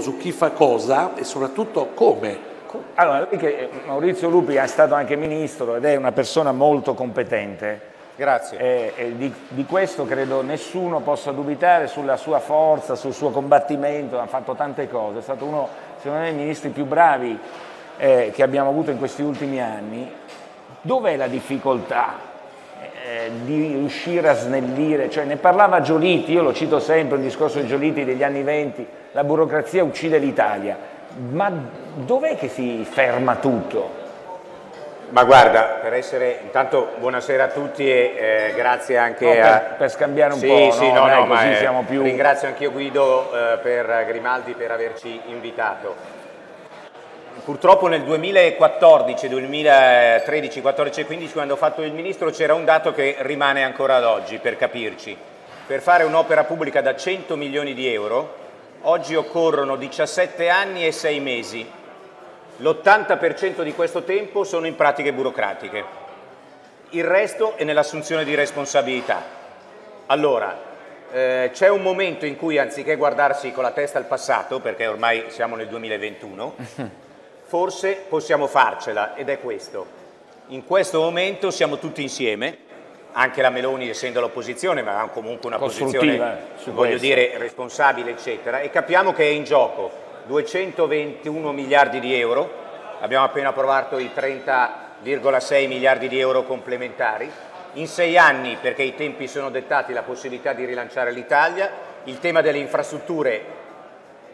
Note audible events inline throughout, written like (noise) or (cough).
su chi fa cosa e soprattutto come. Allora, Maurizio Lupi è stato anche ministro ed è una persona molto competente. Grazie. E, e di, di, questo credo nessuno possa dubitare sulla sua forza, sul suo combattimento, ha fatto tante cose, è stato uno, secondo me, dei ministri più bravi eh, che abbiamo avuto in questi ultimi anni. Dov'è la difficoltà? Eh, di riuscire a snellire, cioè ne parlava Giolitti, io lo cito sempre, il discorso di Giolitti degli anni venti, la burocrazia uccide l'Italia, ma dov'è che si ferma tutto? Ma guarda, per essere, intanto buonasera a tutti e eh, grazie anche no, per, a... Per scambiare un sì, po', sì, no, no, no, così ma, siamo più... Ringrazio anch'io Guido eh, per Grimaldi per averci invitato. Purtroppo nel 2014, 2013, 14 e 15 quando ho fatto il ministro c'era un dato che rimane ancora ad oggi per capirci. Per fare un'opera pubblica da 100 milioni di euro oggi occorrono 17 anni e 6 mesi. L'80% di questo tempo sono in pratiche burocratiche. Il resto è nell'assunzione di responsabilità. Allora, eh, c'è un momento in cui anziché guardarsi con la testa al passato, perché ormai siamo nel 2021, (laughs) forse possiamo farcela ed è questo. In questo momento siamo tutti insieme, anche la Meloni essendo l'opposizione, ma ha comunque una posizione, voglio questo. dire, responsabile, eccetera, e capiamo che è in gioco. 221 miliardi di euro, abbiamo appena approvato i 30,6 miliardi di euro complementari, in sei anni, perché i tempi sono dettati, la possibilità di rilanciare l'Italia, il tema delle infrastrutture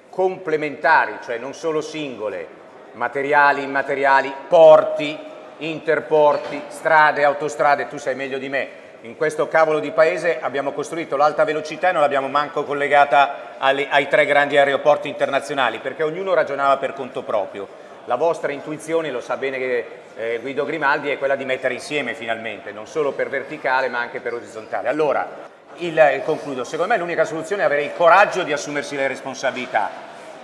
complementari, cioè non solo singole, materiali, immateriali, porti, interporti, strade, autostrade, tu sai meglio di me, in questo cavolo di paese abbiamo costruito l'alta velocità e non l'abbiamo manco collegata alle, ai tre grandi aeroporti internazionali, perché ognuno ragionava per conto proprio. La vostra intuizione, lo sa bene eh, Guido Grimaldi, è quella di mettere insieme finalmente, non solo per verticale ma anche per orizzontale. Allora, il, il concludo, secondo me l'unica soluzione è avere il coraggio di assumersi le responsabilità,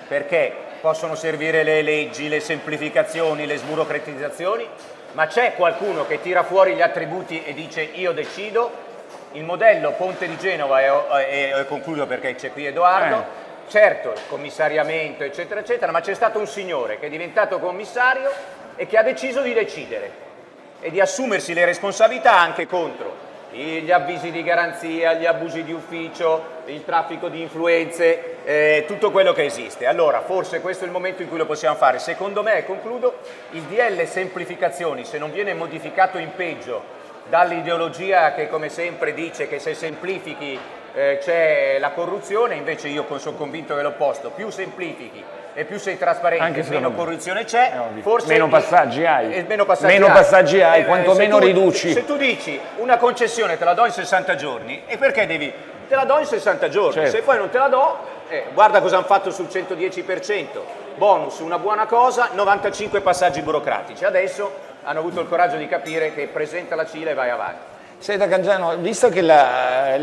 perché possono servire le leggi, le semplificazioni, le sburocratizzazioni, ma c'è qualcuno che tira fuori gli attributi e dice io decido, il modello Ponte di Genova, e, e, e concludo perché c'è qui Edoardo, eh. certo il commissariamento eccetera eccetera, ma c'è stato un signore che è diventato commissario e che ha deciso di decidere e di assumersi le responsabilità anche contro gli avvisi di garanzia, gli abusi di ufficio, il traffico di influenze, eh, tutto quello che esiste. Allora, forse questo è il momento in cui lo possiamo fare. Secondo me, concludo, il DL semplificazioni, se non viene modificato in peggio dall'ideologia che come sempre dice che se semplifichi eh, c'è la corruzione, invece io sono convinto che l'opposto, più semplifichi e più sei trasparente, meno corruzione c'è, forse meno passaggi hai, eh, meno passaggi meno hai, passaggi hai eh, quanto meno tu, riduci. Se tu dici una concessione te la do in 60 giorni, e perché devi? Te la do in 60 giorni, certo. se poi non te la do, eh, guarda cosa hanno fatto sul 110%, bonus, una buona cosa, 95 passaggi burocratici, adesso hanno avuto il coraggio di capire che presenta la CILA e vai avanti. Senta Cangiano, visto che la,